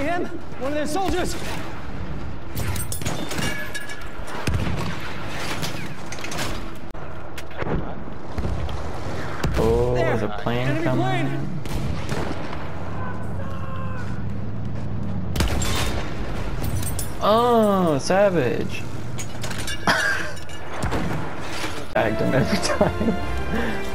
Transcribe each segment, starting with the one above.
Him? One of their soldiers! Oh, There! the plane Enemy coming. plane! Oh, savage. Bagged him every time.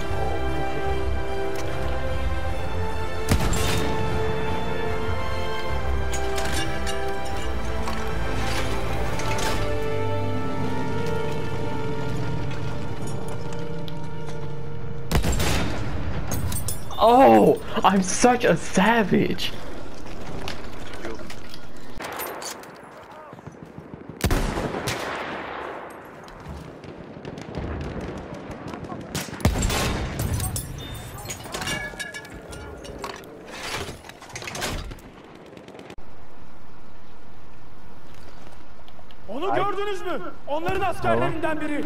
Oh, I'm such a savage. Onu gördünüz mü? Onların askerlerinden biri.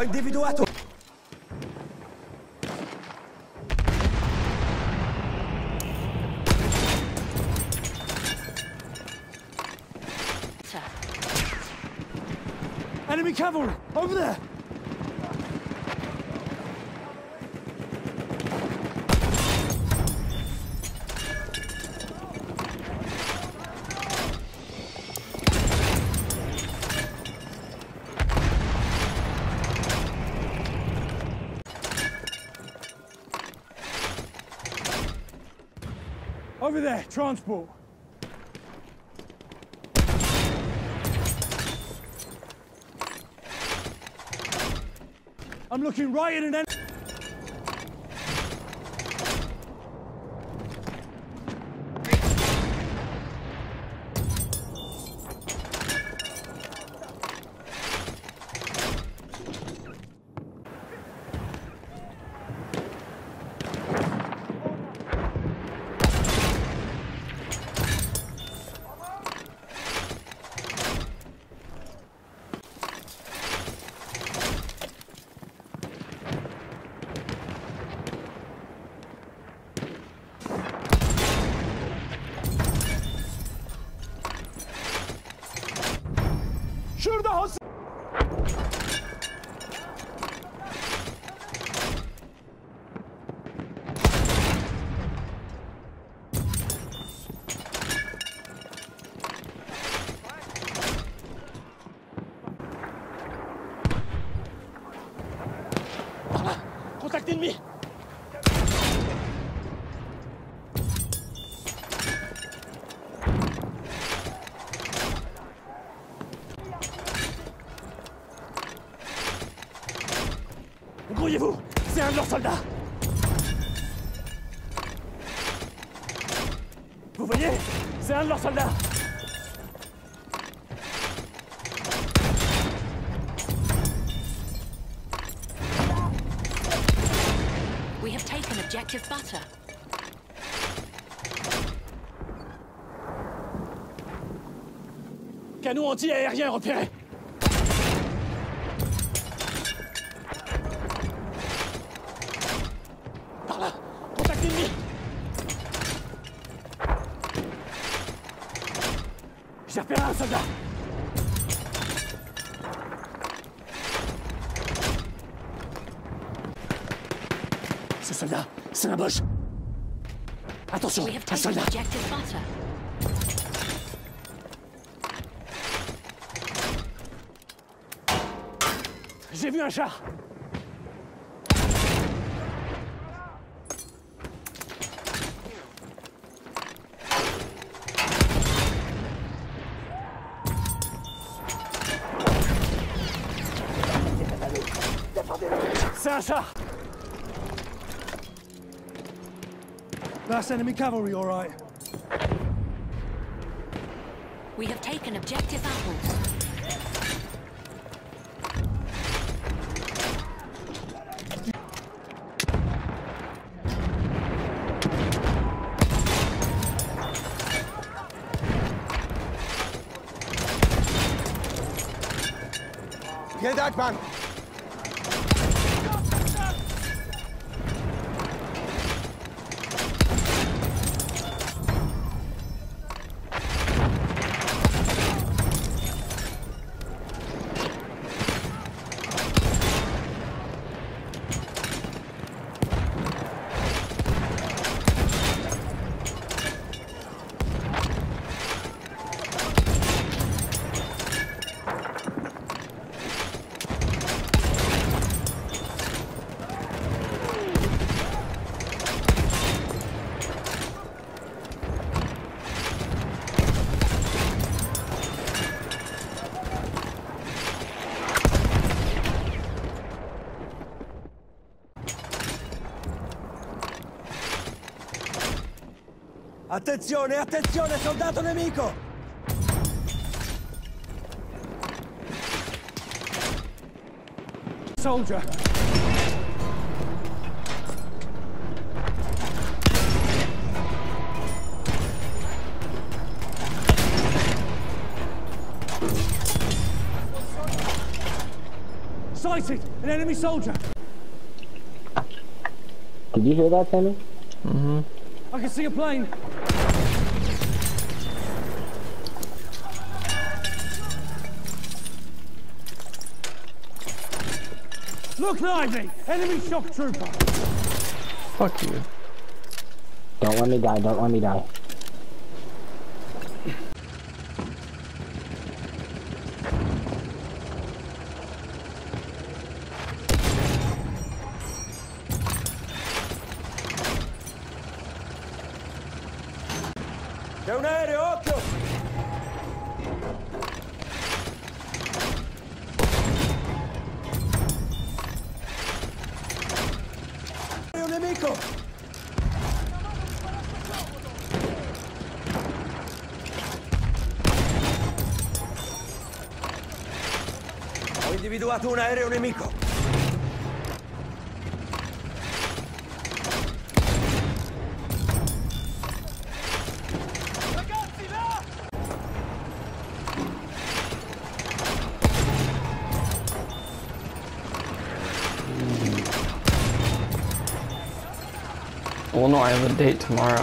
Ho individuato... Enemy cavalry! Over there! Over there, transport. I'm looking right at an enemy. Contact ennemi. Grouillez-vous C'est un de leurs soldats. Vous voyez C'est un de leurs soldats taken objective butter. Canon anti-aérien repéré. Par là Contact ennemi. J'ai repéré un soldat Ce soldat, c'est un Bosch Attention, un soldat. J'ai vu un char C'est un char That's enemy cavalry, all right. We have taken objective apples. Vielen Dank, Mann. Attenzione, attenzione, soldato nemico! Soldier! Sighted! An enemy soldier! Did you hear that, Sammy? I can see a plane! Look lively! Enemy shock trooper! Fuck you. Don't let me die. Don't let me die. C'è un aereo, individuato un aereo nemico! Well, no, I have a date tomorrow.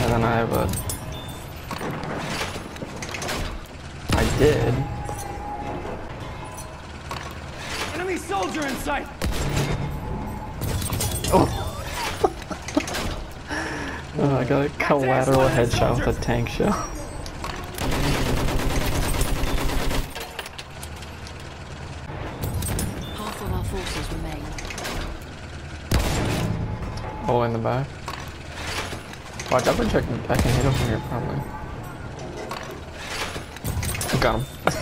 And then I have a. I did. Enemy soldier in sight! Oh, I got a collateral headshot with a tank shell. Half of our forces remain. Oh, in the back. Watch, I've been checking. I can hit him from here, probably. Got him.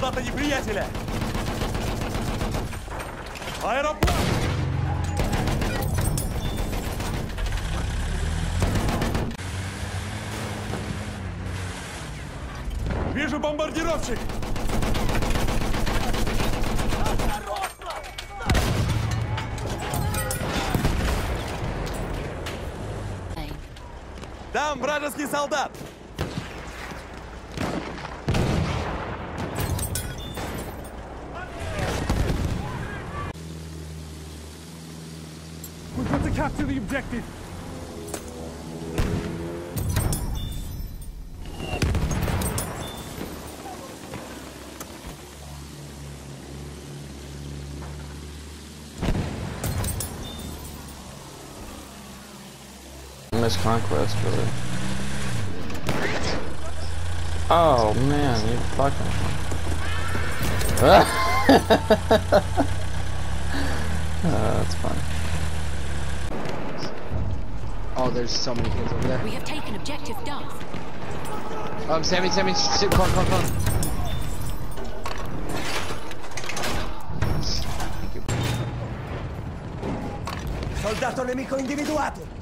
солдата неприятеля! Аэроплан! Вижу бомбардировщик! Там вражеский солдат! We've got to capture the objective. Miss Conquest, really. Oh man, you fucking. uh, that's funny. Oh, there's so many kids over there. We have taken objective Duff. Um, Sammy, Sammy, sit, come on, come on, come on. Soldato nemico individuato!